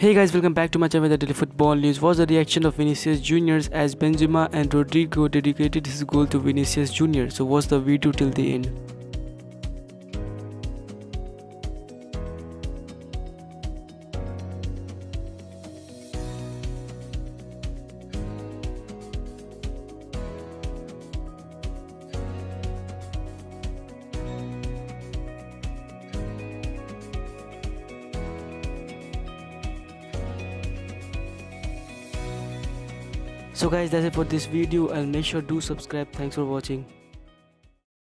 Hey guys, welcome back to my channel the daily football news. Was the reaction of Vinicius Juniors as Benzema and Rodrygo dedicated his goal to Vinicius Junior. So watch the video till the end. So guys that's it for this video and make sure to subscribe. Thanks for watching.